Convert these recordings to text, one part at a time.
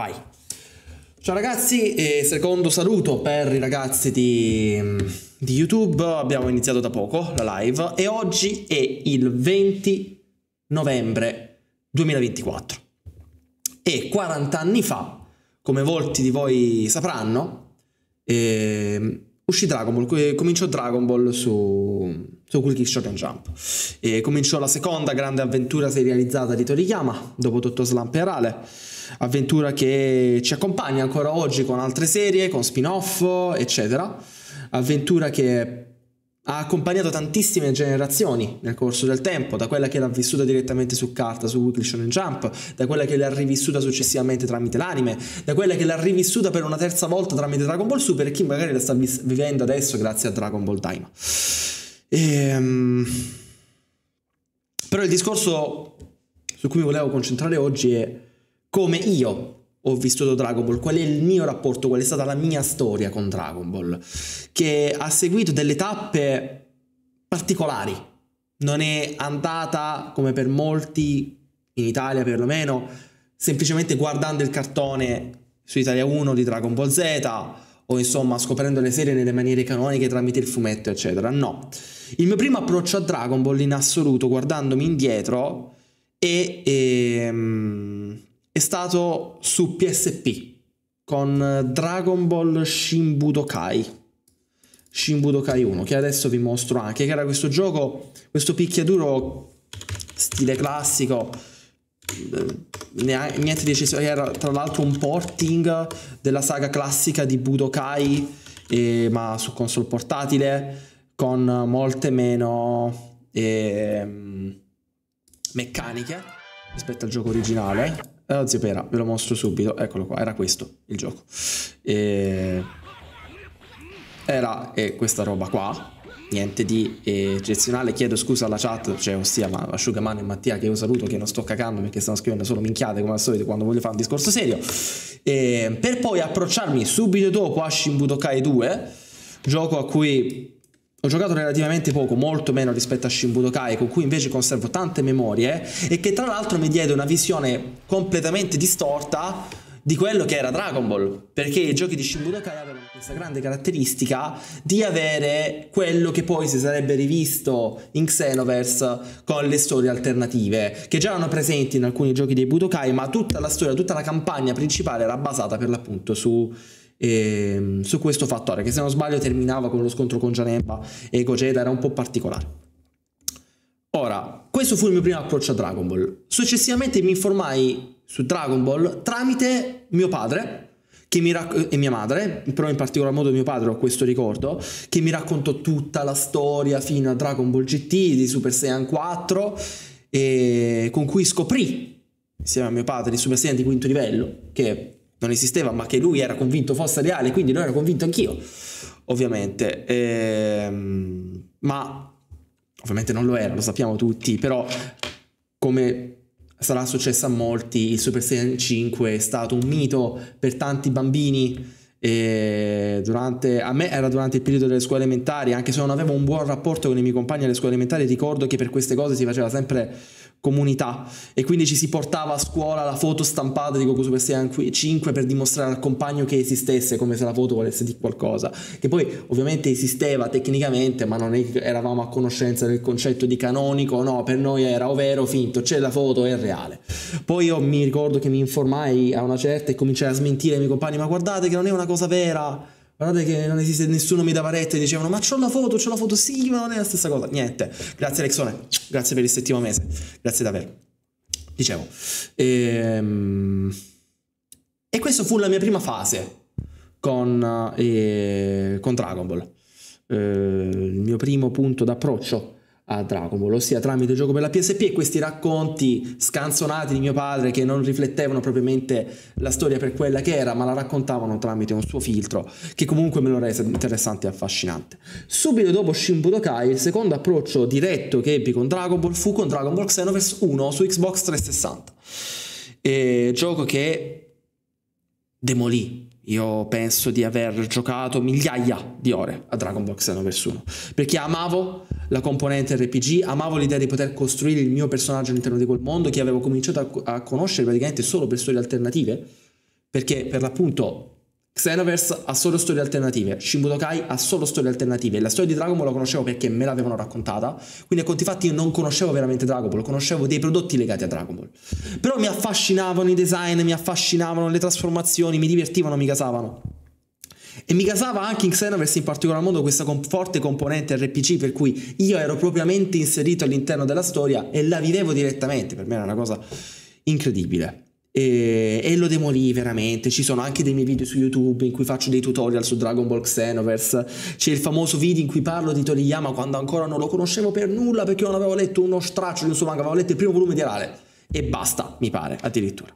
Vai. Ciao ragazzi, e secondo saluto per i ragazzi di, di, YouTube, abbiamo iniziato da poco la live e oggi è il 20 novembre 2024 e 40 anni fa, come molti di voi sapranno, eh, uscì Dragon Ball, cominciò Dragon Ball su, su Quick Shonen Jump. E cominciò la seconda grande avventura serializzata di Toriyama, dopo Dottor Slump e Arale, avventura che ci accompagna ancora oggi con altre serie, con spin-off, eccetera. Avventura che ha accompagnato tantissime generazioni nel corso del tempo, da quella che l'ha vissuta direttamente su carta, su Weekly Shonen Jump, da quella che l'ha rivissuta successivamente tramite l'anime, da quella che l'ha rivissuta per una terza volta tramite Dragon Ball Super e chi magari la sta vivendo adesso grazie a Dragon Ball Daima. Ehm... Però il discorso su cui mi volevo concentrare oggi è come io ho vissuto Dragon Ball, qual è il mio rapporto, qual è stata la mia storia con Dragon Ball, che ha seguito delle tappe particolari. Non è andata, come per molti, in Italia perlomeno, semplicemente guardando il cartone su Italia 1 di Dragon Ball Z o insomma scoprendo le serie nelle maniere canoniche tramite il fumetto, eccetera. No. Il mio primo approccio a Dragon Ball in assoluto, guardandomi indietro, è... Ehm, è stato su PSP con Dragon Ball Shin Budokai. Shin Budokai 1, che adesso vi mostro anche, che era questo gioco, questo picchiaduro stile classico, niente di eccezionale, era tra l'altro un porting della saga classica di Budokai, eh, ma su console portatile, con molte meno eh, meccaniche rispetto al gioco originale Oh, zio Pera, ve lo mostro subito. Eccolo qua, era questo il gioco. E... Era e questa roba qua. Niente di eccezionale. Chiedo scusa alla chat, cioè ossia ma, Asciugamano e Mattia che io saluto, che non sto cagando perché stanno scrivendo solo minchiate come al solito quando voglio fare un discorso serio. E... Per poi approcciarmi subito dopo a Shin Budokai 2, gioco a cui ho giocato relativamente poco, molto meno rispetto a Shin Budokai, con cui invece conservo tante memorie e che tra l'altro mi diede una visione completamente distorta di quello che era Dragon Ball, perché i giochi di Shin Budokai avevano questa grande caratteristica di avere quello che poi si sarebbe rivisto in Xenoverse con le storie alternative, che già erano presenti in alcuni giochi dei Budokai, ma tutta la storia, tutta la campagna principale era basata per l'appunto su eh, su questo fattore, che se non sbaglio terminava con lo scontro con Janemba e Gogeta, era un po' particolare. Ora, questo fu il mio primo approccio a Dragon Ball. Successivamente mi informai su Dragon Ball tramite mio padre, rac- e mia madre, però in particolar modo mio padre ho questo ricordo, che mi raccontò tutta la storia fino a Dragon Ball GT di Super Saiyan 4, e con cui scoprì, insieme a mio padre, di Super Saiyan di quinto livello, che non esisteva, ma che lui era convinto fosse reale, quindi lo ero convinto anch'io, ovviamente. Ehm, ma ovviamente non lo era, lo sappiamo tutti, però come sarà successo a molti, il Super Saiyan 5 è stato un mito per tanti bambini. Durante, a me era durante il periodo delle scuole elementari, anche se non avevo un buon rapporto con i miei compagni alle scuole elementari, ricordo che per queste cose si faceva sempre comunità. E quindi ci si portava a scuola la foto stampata di Goku Super Saiyan 5 per dimostrare al compagno che esistesse come se la foto volesse dire qualcosa. Che poi ovviamente esisteva tecnicamente ma non eravamo a conoscenza del concetto di canonico no per noi era o finto c'è la foto è reale. Poi io mi ricordo che mi informai a una certa e cominciai a smentire i miei compagni ma guardate che non è una cosa vera Guardate che non esiste, nessuno mi dava retta e dicevano ma c'ho la foto, c'ho la foto, sì, ma non è la stessa cosa. Niente, grazie Alexone, grazie per il settimo mese, grazie davvero. Dicevo, ehm... e questa fu la mia prima fase con, eh, con Dragon Ball. Eh, il mio primo punto d'approccio a Dragon Ball, ossia tramite gioco per la PSP e questi racconti scanzonati di mio padre che non riflettevano propriamente la storia per quella che era, ma la raccontavano tramite un suo filtro che comunque me lo rese interessante e affascinante. Subito dopo Shin Budokai, il secondo approccio diretto che ebbi con Dragon Ball fu con Dragon Ball Xenoverse 1 su Xbox 360. E gioco che demolì io penso di aver giocato migliaia di ore a Dragon Ball Xenoverse 1 perché amavo la componente RPG, amavo l'idea di poter costruire il mio personaggio all'interno di quel mondo che avevo cominciato a, a conoscere praticamente solo per storie alternative. Perché per l'appunto Xenoverse ha solo storie alternative, Shibudokai ha solo storie alternative. La storia di Dragon Ball la conoscevo perché me l'avevano raccontata, quindi a conti fatti io non conoscevo veramente Dragon Ball, conoscevo dei prodotti legati a Dragon Ball. Però mi affascinavano i design, mi affascinavano le trasformazioni, mi divertivano, mi casavano. E mi casava anche in Xenoverse in particolar modo questa forte componente RPG per cui io ero propriamente inserito all'interno della storia e la vivevo direttamente, per me era una cosa incredibile. E, e, lo demolì veramente. Ci sono anche dei miei video su YouTube in cui faccio dei tutorial su Dragon Ball Xenoverse. C'è il famoso video in cui parlo di Toriyama quando ancora non lo conoscevo per nulla perché non avevo letto uno straccio di un suo manga, avevo letto il primo volume di Arale. E basta, mi pare, addirittura.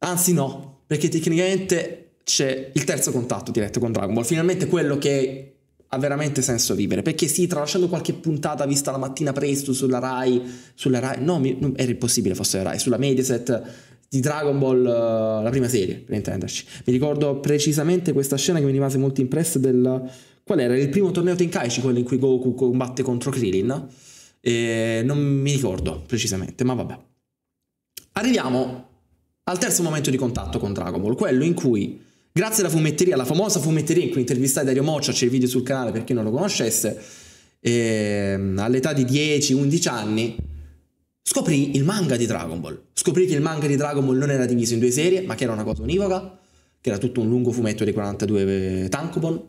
Anzi no, perché tecnicamente c'è il terzo contatto diretto con Dragon Ball. Finalmente quello che ha veramente senso vivere. Perché sì, tralasciando qualche puntata vista la mattina presto sulla Rai, sulla Rai, no, mi, era impossibile fosse la Rai, sulla Mediaset di Dragon Ball, uh, la prima serie, per intenderci. Mi ricordo precisamente questa scena che mi rimase molto impressa del... Qual era? Il primo torneo Tenkaichi, quello in cui Goku combatte contro Krillin? E non mi ricordo precisamente, ma vabbè. Arriviamo al terzo momento di contatto con Dragon Ball, quello in cui Grazie alla fumetteria, la famosa fumetteria in cui intervistai Dario Moccia, c'è il video sul canale per chi non lo conoscesse, ehm, all'età di 10-11 anni, scoprì il manga di Dragon Ball. Scoprì che il manga di Dragon Ball non era diviso in due serie, ma che era una cosa univoca, che era tutto un lungo fumetto di 42 tankobon.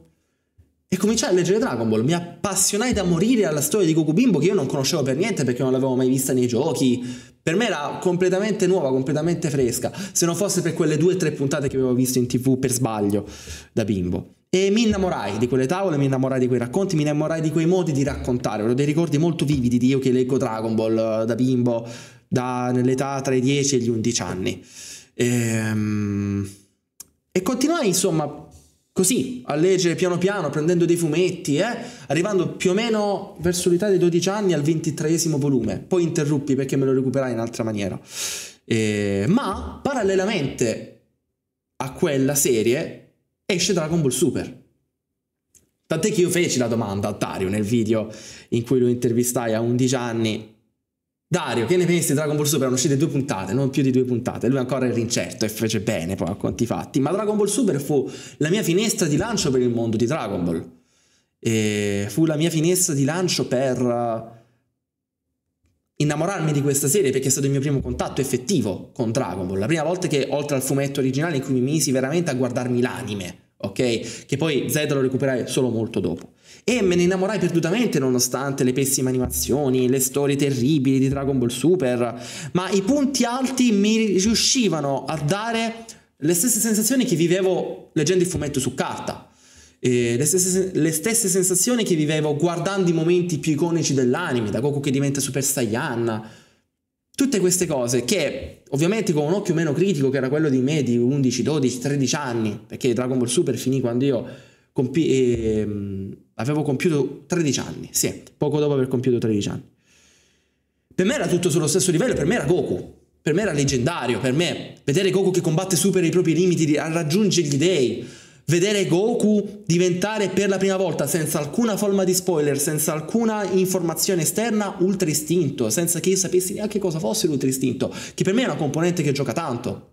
E cominciai a leggere Dragon Ball. Mi appassionai da morire alla storia di Goku Bimbo che io non conoscevo per niente perché non l'avevo mai vista nei giochi, per me era completamente nuova, completamente fresca, se non fosse per quelle due o tre puntate che avevo visto in tv per sbaglio da bimbo. E mi innamorai di quelle tavole, mi innamorai di quei racconti, mi innamorai di quei modi di raccontare. Ho dei ricordi molto vividi di io che leggo Dragon Ball eh, da bimbo, da, nell'età tra i 10 e gli 11 anni. E, ehm, e continuai insomma così, a leggere piano piano, prendendo dei fumetti, eh, arrivando più o meno verso l'età dei 12 anni al ventitreesimo volume. Poi interruppi perché me lo recuperai in altra maniera. Eh, ma parallelamente a quella serie esce Dragon Ball Super. Tant'è che io feci la domanda a Dario nel video in cui lo intervistai a 11 anni Dario, che ne pensi di Dragon Ball Super? Erano uscite due puntate, non più di due puntate. Lui ancora era incerto e fece bene poi a conti fatti. Ma Dragon Ball Super fu la mia finestra di lancio per il mondo di Dragon Ball. E fu la mia finestra di lancio per innamorarmi di questa serie perché è stato il mio primo contatto effettivo con Dragon Ball. La prima volta che, oltre al fumetto originale, in cui mi misi veramente a guardarmi l'anime, ok? Che poi Z lo recuperai solo molto dopo. E me ne innamorai perdutamente nonostante le pessime animazioni, le storie terribili di Dragon Ball Super, ma i punti alti mi riuscivano a dare le stesse sensazioni che vivevo leggendo il fumetto su carta. Le stesse, le stesse, sensazioni che vivevo guardando i momenti più iconici dell'anime, da Goku che diventa Super Saiyan. Tutte queste cose che ovviamente con un occhio meno critico che era quello di me di 11, 12, 13 anni, perché Dragon Ball Super finì quando io compi- eh, avevo compiuto 13 anni, sì, poco dopo aver compiuto 13 anni. Per me era tutto sullo stesso livello, per me era Goku, per me era leggendario, per me vedere Goku che combatte supera i propri limiti, raggiunge gli dei, vedere Goku diventare per la prima volta senza alcuna forma di spoiler, senza alcuna informazione esterna ultra istinto, senza che io sapessi neanche cosa fosse l'ultra istinto, che per me è una componente che gioca tanto.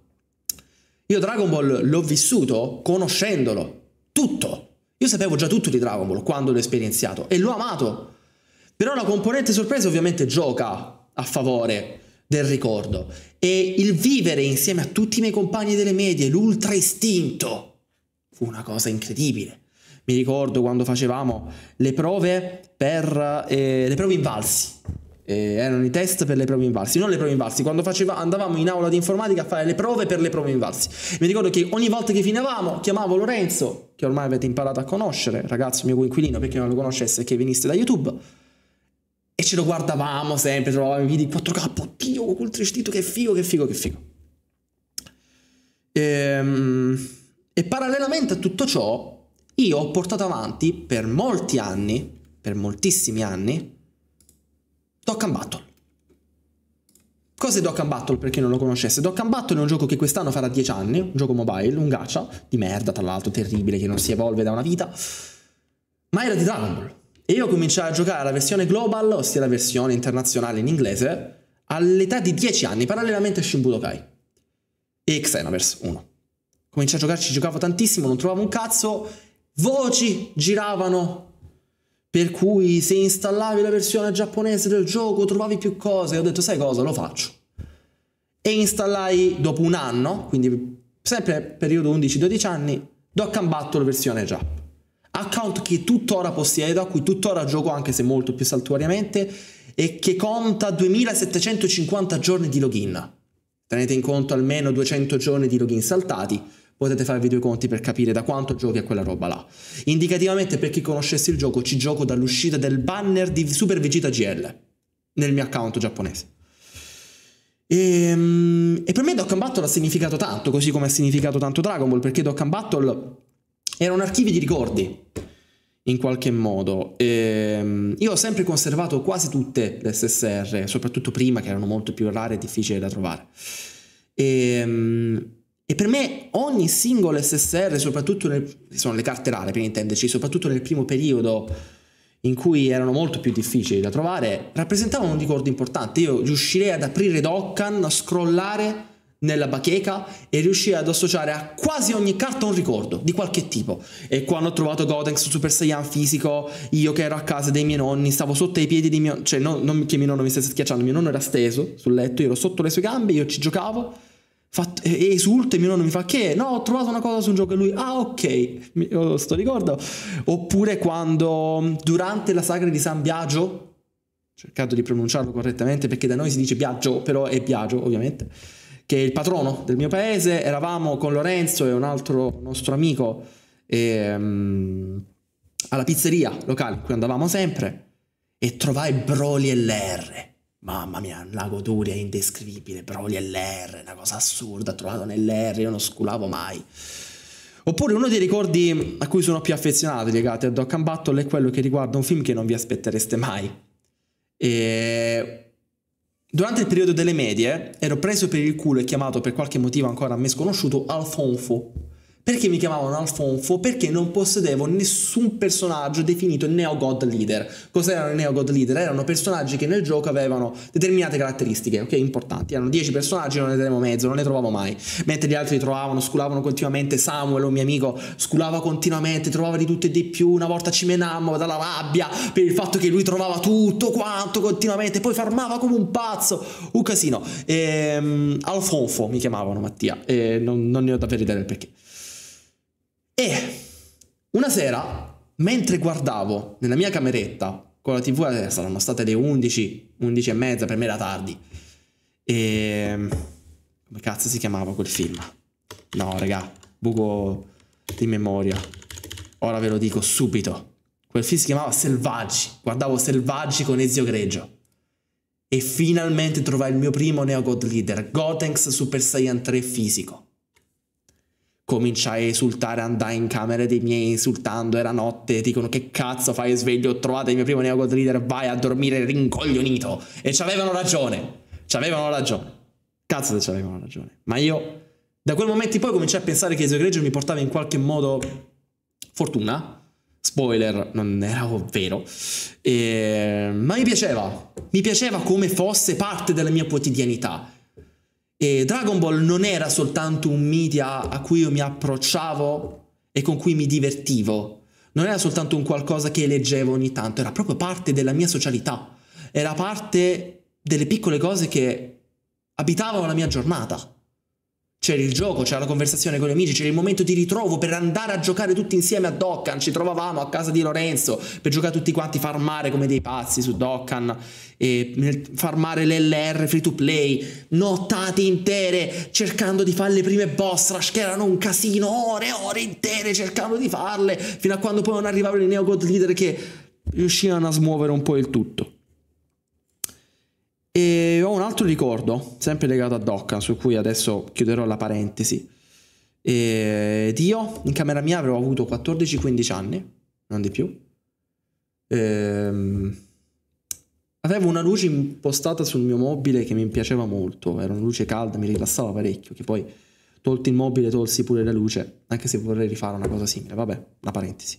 Io Dragon Ball l'ho vissuto conoscendolo, tutto. Io sapevo già tutto di Dragon Ball quando l'ho esperienziato e l'ho amato. Però la componente sorpresa ovviamente gioca a favore del ricordo e il vivere insieme a tutti i miei compagni delle medie, l'ultra istinto, una cosa incredibile. Mi ricordo quando facevamo le prove per eh, le prove invalsi eh, erano i test per le prove invalsi, non le prove invalsi, quando faceva, andavamo in aula di informatica a fare le prove per le prove invalsi. Mi ricordo che ogni volta che finivamo chiamavo Lorenzo, che ormai avete imparato a conoscere, ragazzo mio coinquilino, perché non lo conoscesse che veniste da YouTube, e ce lo guardavamo sempre, trovavamo i video in 4K, oddio, ultra istinto, che figo, che figo, che figo. Ehm, e parallelamente a tutto ciò, io ho portato avanti per molti anni, per moltissimi anni, Dokkan Battle. Cos'è Dokkan Battle per chi non lo conoscesse? Dokkan Battle è un gioco che quest'anno farà 10 anni, un gioco mobile, un gacha, di merda tra l'altro, terribile, che non si evolve da una vita, ma era di Dragon Ball. E io cominciai a giocare la versione global, ossia la versione internazionale in inglese, all'età di 10 anni, parallelamente a Shimbudokai e Xenoverse 1. Cominciai a giocarci, giocavo tantissimo, non trovavo un cazzo. Voci giravano per cui se installavi la versione giapponese del gioco trovavi più cose. Ho detto, sai cosa, lo faccio. E installai dopo un anno, quindi sempre periodo 11-12 anni, Dokkan Battle versione Jap. Account che tuttora possiedo, a cui tuttora gioco anche se molto più saltuariamente e che conta 2750 giorni di login. Tenete in conto almeno 200 giorni di login saltati potete farvi due conti per capire da quanto giochi a quella roba là. Indicativamente per chi conoscesse il gioco ci gioco dall'uscita del banner di Super Vegeta GL nel mio account giapponese. E, ehm, e per me Dokkan Battle ha significato tanto, così come ha significato tanto Dragon Ball, perché Dokkan Battle era un archivio di ricordi in qualche modo. E, ehm, io ho sempre conservato quasi tutte le SSR, soprattutto prima che erano molto più rare e difficili da trovare. E, ehm, e per me ogni singolo SSR, soprattutto nel, sono le carte rare per intenderci, soprattutto nel primo periodo in cui erano molto più difficili da trovare, rappresentavano un ricordo importante. Io riuscirei ad aprire Dokkan, a scrollare nella bacheca e riuscire ad associare a quasi ogni carta un ricordo di qualche tipo. E quando ho trovato Gotenks Super Saiyan fisico, io che ero a casa dei miei nonni, stavo sotto i piedi di mio... cioè no, non che mio nonno mi stesse schiacciando, mio nonno era steso sul letto, io ero sotto le sue gambe, io ci giocavo Fatto, e esulta e mio nonno mi fa che? No ho trovato una cosa su un gioco e lui ah ok mi, oh, sto ricordo. Oppure quando durante la sagra di San Biagio ho cercato di pronunciarlo correttamente perché da noi si dice Biagio però è Biagio ovviamente che è il patrono del mio paese eravamo con Lorenzo e un altro nostro amico e, um, alla pizzeria locale in cui andavamo sempre e trovai Broly e l'R Mamma mia, una goduria indescrivibile, Broly LR, una cosa assurda, trovato nell'R, io non sculavo mai. Oppure uno dei ricordi a cui sono più affezionato legati a Dokkan Battle è quello che riguarda un film che non vi aspettereste mai. E... Durante il periodo delle medie ero preso per il culo e chiamato per qualche motivo ancora a me sconosciuto Alfonso perché mi chiamavano Alfonso? Perché non possedevo nessun personaggio definito Neo God Leader. Cos'erano i Neo God Leader? Erano personaggi che nel gioco avevano determinate caratteristiche, ok? Importanti. Erano 10 personaggi, non ne tenevo mezzo, non ne trovavo mai. Mentre gli altri li trovavano, sculavano continuamente. Samuel, un mio amico, sculava continuamente, trovava di tutto e di più. Una volta ci menammo dalla rabbia per il fatto che lui trovava tutto quanto continuamente, poi farmava come un pazzo. Un casino. E, um, Alfonso mi chiamavano Mattia, e non, non ne ho davvero idea del perché. E una sera, mentre guardavo nella mia cameretta con la tv, saranno state le 11, 11 e mezza, per me era tardi. E... Come cazzo si chiamava quel film? No, raga, buco di memoria. Ora ve lo dico subito. Quel film si chiamava Selvaggi. Guardavo Selvaggi con Ezio Greggio. E finalmente trovai il mio primo Neo God Leader, Gotenks Super Saiyan 3 fisico cominciai a esultare, andai in camera dei miei insultando, era notte, dicono che cazzo fai sveglio, trovate il mio primo Neogod Leader, vai a dormire rincoglionito. E ci avevano ragione, ci avevano ragione. Cazzo se ci avevano ragione. Ma io, da quel momento in poi cominciai a pensare che Esio mi portava in qualche modo fortuna. Spoiler, non era vero. E... Ma mi piaceva, mi piaceva come fosse parte della mia quotidianità e Dragon Ball non era soltanto un media a cui io mi approcciavo e con cui mi divertivo. Non era soltanto un qualcosa che leggevo ogni tanto, era proprio parte della mia socialità. Era parte delle piccole cose che abitavano la mia giornata. C'era il gioco, c'era la conversazione con gli amici, c'era il momento di ritrovo per andare a giocare tutti insieme a Dokkan. Ci trovavamo a casa di Lorenzo per giocare tutti quanti, farmare come dei pazzi su Dokkan, farmare l'LR free to play, nottate intere cercando di fare le prime boss rush che erano un casino, ore e ore intere cercando di farle, fino a quando poi non arrivavano i Neo God Leader che riuscivano a smuovere un po' il tutto. Altro ricordo, sempre legato a Dokkan, su cui adesso chiuderò la parentesi. Ed io in camera mia avrò avuto 14-15 anni, non di più. Ehm, avevo una luce impostata sul mio mobile che mi piaceva molto, era una luce calda, mi rilassava parecchio, che poi tolto il mobile tolsi pure la luce, anche se vorrei rifare una cosa simile, vabbè, una parentesi.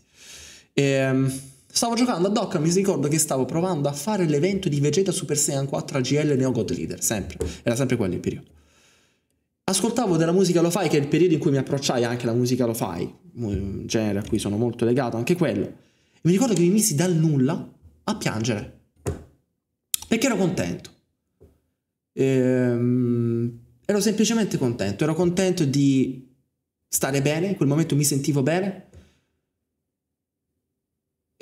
Ehm, Stavo giocando a Dokkan, mi ricordo che stavo provando a fare l'evento di Vegeta Super Saiyan 4 AGL Neo God Leader, sempre, era sempre quello il periodo. ascoltavo della musica lo fai, che è il periodo in cui mi approcciai anche alla musica lo fai, un genere a cui sono molto legato, anche quello. E mi ricordo che mi misi dal nulla a piangere. Perché ero contento. Ehm, ero semplicemente contento, ero contento di stare bene, in quel momento mi sentivo bene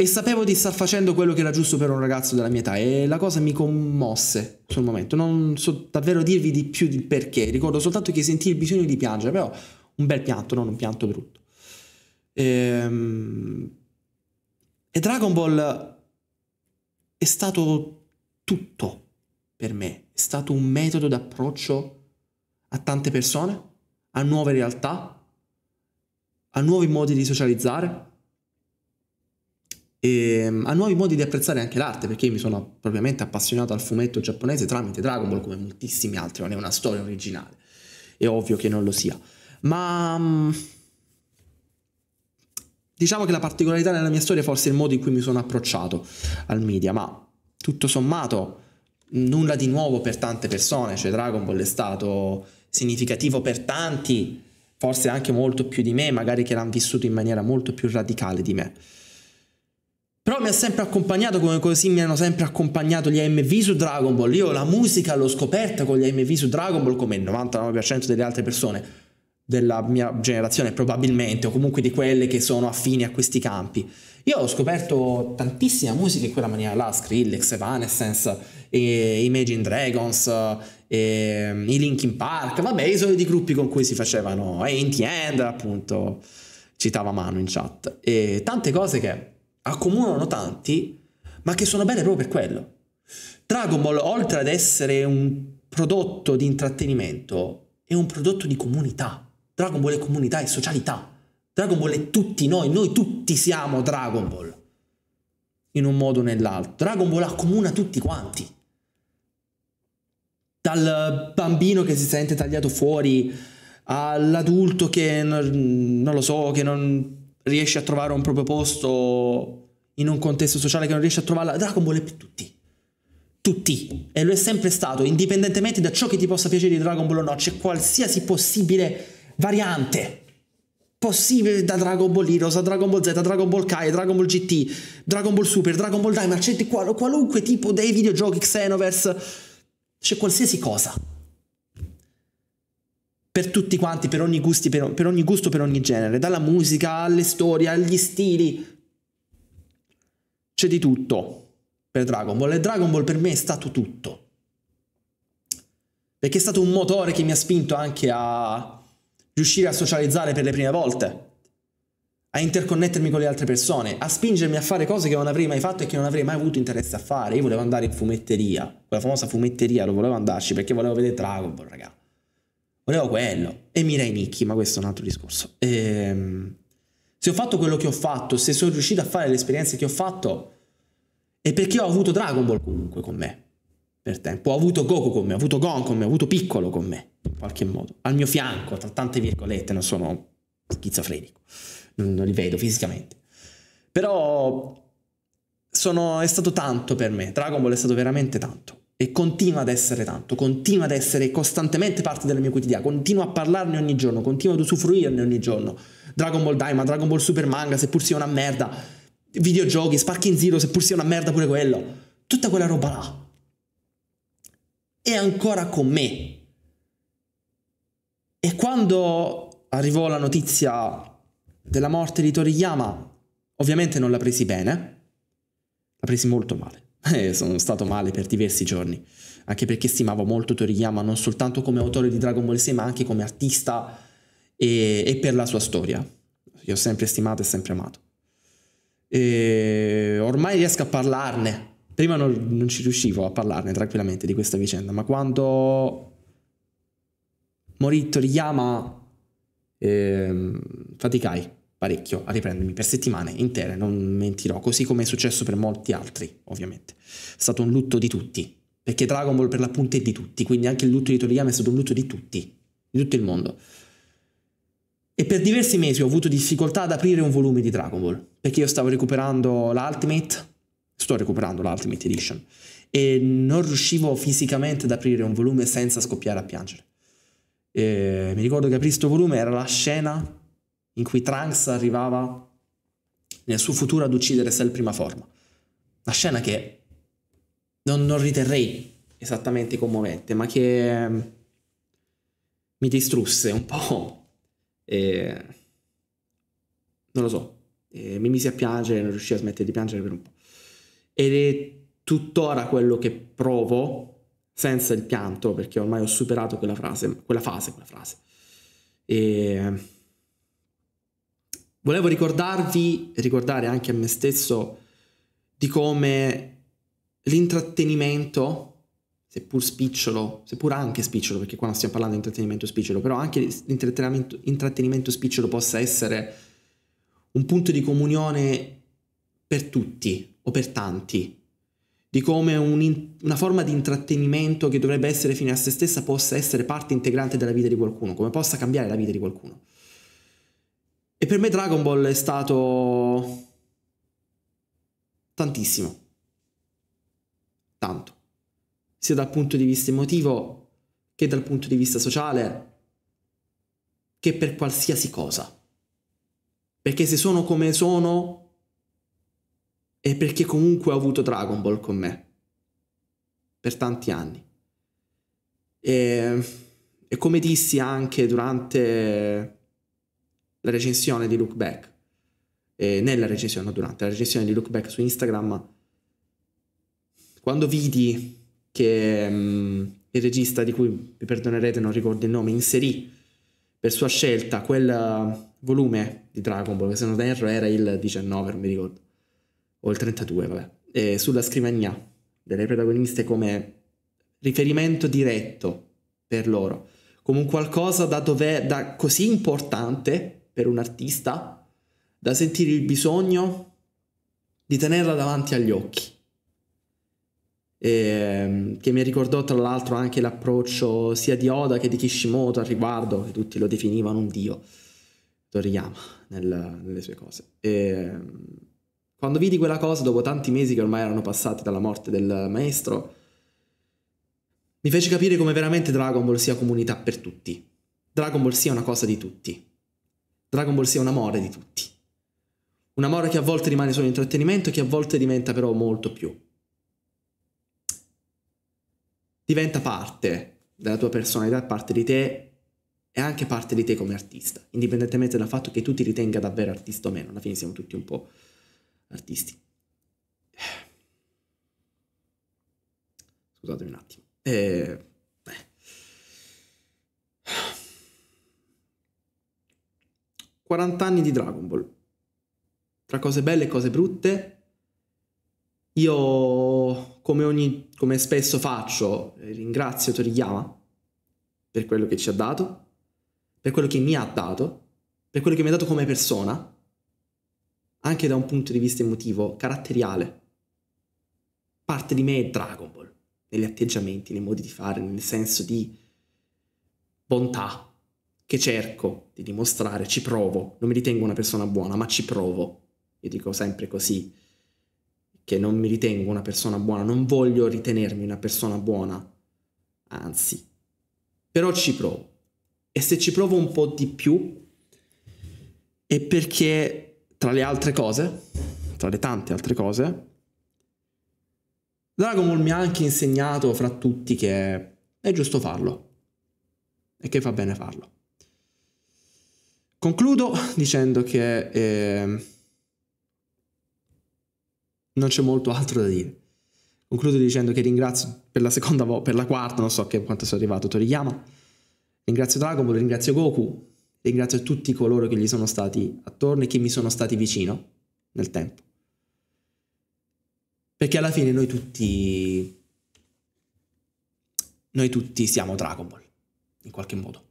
e sapevo di star facendo quello che era giusto per un ragazzo della mia età e la cosa mi commosse sul momento. Non so davvero dirvi di più il perché, ricordo soltanto che sentii il bisogno di piangere, però un bel pianto, non un pianto brutto. Ehm... E Dragon Ball è stato tutto per me, è stato un metodo d'approccio a tante persone, a nuove realtà, a nuovi modi di socializzare e ehm, a nuovi modi di apprezzare anche l'arte, perché io mi sono propriamente appassionato al fumetto giapponese tramite Dragon Ball come moltissimi altri, non è una storia originale, è ovvio che non lo sia, ma mm, diciamo che la particolarità nella mia storia forse è il modo in cui mi sono approcciato al media, ma tutto sommato nulla di nuovo per tante persone, cioè Dragon Ball è stato significativo per tanti, forse anche molto più di me, magari che l'hanno vissuto in maniera molto più radicale di me. Però mi ha sempre accompagnato come così mi hanno sempre accompagnato gli AMV su Dragon Ball. Io la musica l'ho scoperta con gli AMV su Dragon Ball come il 99% delle altre persone della mia generazione probabilmente o comunque di quelle che sono affini a questi campi. Io ho scoperto tantissima musica in quella maniera là, Skrillex, Evanescence, e Imagine Dragons, e, i Linkin Park, vabbè i soliti gruppi con cui si facevano, e in end appunto citava Mano in chat, e tante cose che accomunano tanti, ma che sono belle proprio per quello. Dragon Ball, oltre ad essere un prodotto di intrattenimento, è un prodotto di comunità. Dragon Ball è comunità, è socialità. Dragon Ball è tutti noi, noi tutti siamo Dragon Ball. In un modo o nell'altro. Dragon Ball accomuna tutti quanti. Dal bambino che si sente tagliato fuori all'adulto che non, non lo so, che non riesce a trovare un proprio posto in un contesto sociale che non riesce a trovarla, Dragon Ball è per tutti. Tutti. E lo è sempre stato, indipendentemente da ciò che ti possa piacere di Dragon Ball o no, c'è qualsiasi possibile variante possibile da Dragon Ball Heroes a Dragon Ball Z, a Dragon Ball Kai, Dragon Ball GT, Dragon Ball Super, Dragon Ball Diamond, qual- qualunque tipo dei videogiochi Xenoverse, c'è qualsiasi cosa per tutti quanti, per ogni, gusti, per, per ogni gusto, per ogni genere, dalla musica alle storie, agli stili. C'è di tutto per Dragon Ball e Dragon Ball per me è stato tutto. Perché è stato un motore che mi ha spinto anche a riuscire a socializzare per le prime volte, a interconnettermi con le altre persone, a spingermi a fare cose che non avrei mai fatto e che non avrei mai avuto interesse a fare. Io volevo andare in fumetteria, quella famosa fumetteria, lo volevo andarci perché volevo vedere Dragon Ball, ragazzi. Volevo quello. E Mirai Nikki, ma questo è un altro discorso. Ehm, se ho fatto quello che ho fatto, se sono riuscito a fare le esperienze che ho fatto, è perché ho avuto Dragon Ball comunque con me. Per tempo. Ho avuto Goku con me, ho avuto Gon con me, ho avuto Piccolo con me, in qualche modo. Al mio fianco, tra tante virgolette, non sono schizofrenico. Non, non li vedo fisicamente. Però sono, è stato tanto per me. Dragon Ball è stato veramente tanto e continua ad essere tanto, continua ad essere costantemente parte della mia quotidiana, continuo a parlarne ogni giorno, continuo ad usufruirne ogni giorno. Dragon Ball Daima, Dragon Ball Super Manga, seppur sia una merda, videogiochi, Sparking Zero, seppur sia una merda pure quello, tutta quella roba là. È ancora con me. E quando arrivò la notizia della morte di Toriyama, ovviamente non la presi bene, la presi molto male e sono stato male per diversi giorni, anche perché stimavo molto Toriyama non soltanto come autore di Dragon Ball Z, ma anche come artista e, e per la sua storia. Io ho sempre stimato e sempre amato. E ormai riesco a parlarne. Prima non, non ci riuscivo a parlarne tranquillamente di questa vicenda, ma quando morì Toriyama eh, faticai parecchio a riprendermi per settimane intere, non mentirò, così come è successo per molti altri, ovviamente. È stato un lutto di tutti, perché Dragon Ball per l'appunto è di tutti, quindi anche il lutto di Toriyama è stato un lutto di tutti, di tutto il mondo. E per diversi mesi ho avuto difficoltà ad aprire un volume di Dragon Ball, perché io stavo recuperando l'Ultimate, sto recuperando l'Ultimate Edition, e non riuscivo fisicamente ad aprire un volume senza scoppiare a piangere. E mi ricordo che aprì sto volume era la scena in cui Trunks arrivava nel suo futuro ad uccidere Cell prima forma. Una scena che non, non riterrei esattamente commovente, ma che mi distrusse un po'. E... Non lo so, e mi mise a piangere, non riuscii a smettere di piangere per un po'. Ed è tuttora quello che provo senza il pianto, perché ormai ho superato quella frase, quella fase, quella frase. E volevo ricordarvi, ricordare anche a me stesso di come l'intrattenimento, seppur spicciolo, seppur anche spicciolo, perché qua non stiamo parlando di intrattenimento spicciolo, però anche l'intrattenimento intrattenimento spicciolo possa essere un punto di comunione per tutti o per tanti, di come un, una forma di intrattenimento che dovrebbe essere fine a se stessa possa essere parte integrante della vita di qualcuno, come possa cambiare la vita di qualcuno. E per me Dragon Ball è stato tantissimo. Tanto. Sia dal punto di vista emotivo che dal punto di vista sociale, che per qualsiasi cosa. Perché se sono come sono è perché comunque ho avuto Dragon Ball con me per tanti anni. E, e come dissi anche durante la recensione di Look Back, e nella recensione, non durante la recensione di Look Back su Instagram, quando vidi che um, il regista di cui mi perdonerete non ricordo il nome inserì per sua scelta quel volume di Dragon Ball che se non erro era il 19 non mi ricordo o il 32, vabbè, eh, sulla scrivania delle protagoniste come riferimento diretto per loro, come un qualcosa da, dove, da così importante per un artista da sentire il bisogno di tenerla davanti agli occhi. E, ehm, che mi ricordò tra l'altro anche l'approccio sia di Oda che di Kishimoto al riguardo, che tutti lo definivano un dio, Toriyama, nel, nelle sue cose. E, ehm, quando vidi quella cosa, dopo tanti mesi che ormai erano passati dalla morte del maestro, mi fece capire come veramente Dragon Ball sia comunità per tutti. Dragon Ball sia una cosa di tutti. Dragon Ball sia un amore di tutti. Un amore che a volte rimane solo intrattenimento, che a volte diventa però molto più. Diventa parte della tua personalità, parte di te e anche parte di te come artista, indipendentemente dal fatto che tu ti ritenga davvero artista o meno. Alla fine siamo tutti un po' artisti. Scusatemi un attimo. Eh, 40 anni di Dragon Ball. Tra cose belle e cose brutte. Io, come, ogni, come spesso faccio, ringrazio Toriyama per quello che ci ha dato, per quello che mi ha dato, per quello che mi ha dato come persona anche da un punto di vista emotivo, caratteriale. Parte di me è Dragon Ball, negli atteggiamenti, nei modi di fare, nel senso di bontà che cerco di dimostrare, ci provo. Non mi ritengo una persona buona, ma ci provo. Io dico sempre così, che non mi ritengo una persona buona, non voglio ritenermi una persona buona, anzi, però ci provo. E se ci provo un po' di più, è perché tra le altre cose, tra le tante altre cose, Dragon Ball mi ha anche insegnato fra tutti che è giusto farlo e che fa bene farlo. Concludo dicendo che eh, non c'è molto altro da dire. Concludo dicendo che ringrazio per la seconda volta, per la quarta, non so che quanto sia arrivato Toriyama. Ringrazio Dragon Ball, ringrazio Goku, Ringrazio tutti coloro che gli sono stati attorno e che mi sono stati vicino nel tempo. Perché alla fine noi tutti... Noi tutti siamo Dragon Ball, in qualche modo.